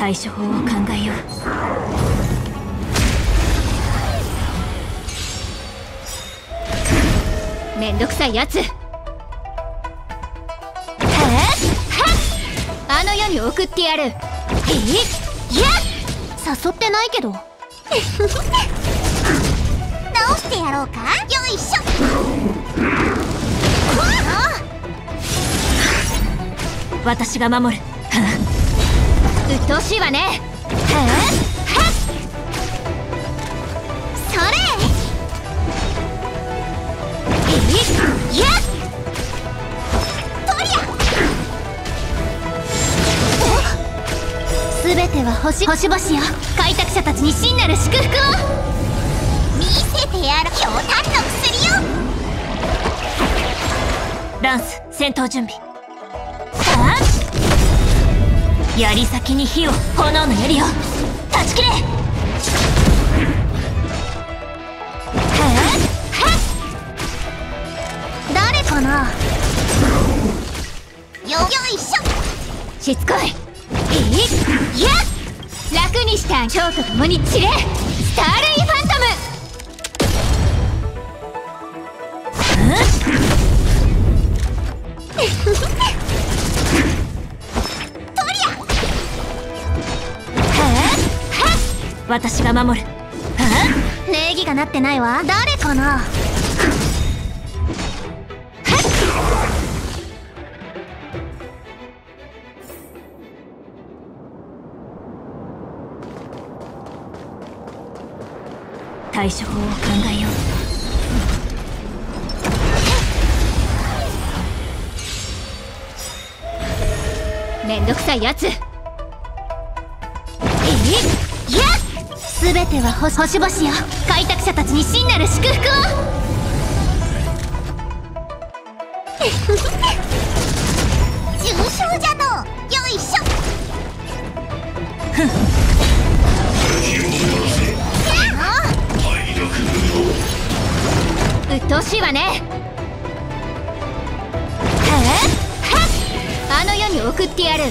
対処法を考えよう。めんどくさいやつ。あの世に送ってやる。え？いや？誘ってないけど。直してやろうか？よいしょ。私が守る鬱陶しいわね。それ。いやとりゃ。全ては星星々よ開拓者たちに真なる祝福を。見せてやる。ひょうたんの薬よ。ランス戦闘準備。槍先に火を炎の槍を。断ち切れ。誰かな？よよいしょ。しつこい。いいや。楽にしてあげ蝶と共に散れ。スタール私が守る。礼儀がなってないわ。誰かな？対処法を考えよう。めんどくさいやつ全ては星々よ開拓者たちに真なる祝福を重傷じゃの。よいしょ。鬱陶しいわね。へえあの世に送ってやる。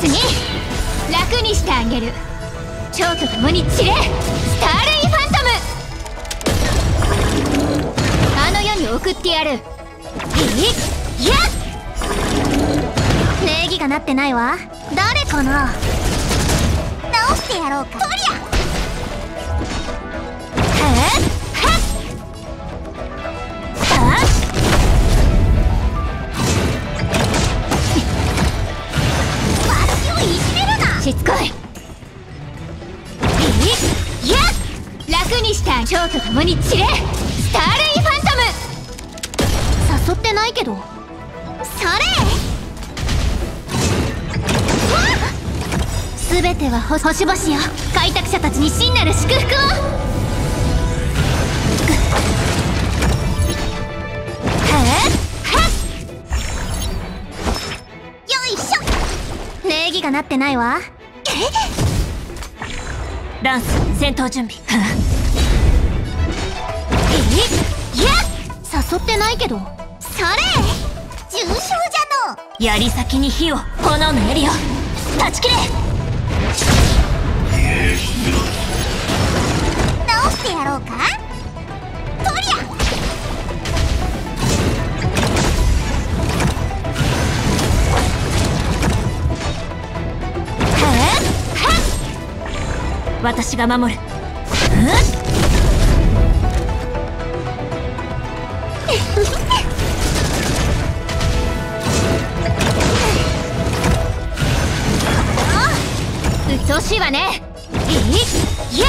次。楽にしてあげる。蝶と共に散れ。スターレイファントム。あの世に送ってやる。いや礼儀がなってないわ。誰かな？直してやろうか。にして蝶と共に散れ。スターレイファントム。誘ってないけど。それ。全ては星々よ開拓者たちに真なる祝福を。礼儀がなってないわ。ランス戦闘準備いや誘ってないけど。それ！重傷じゃの。槍先に火を。炎の槍を断ち切れ。直してやろうか？とりゃ！私が守る。うっとうしいわね。いや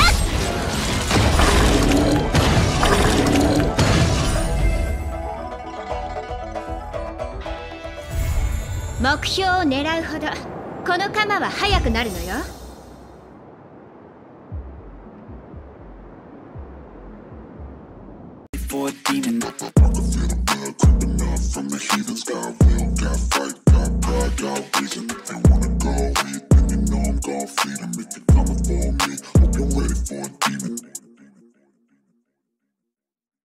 目標を狙うほどこの鎌は速くなるのよ。for a demon. From the heathens, got will, got fight.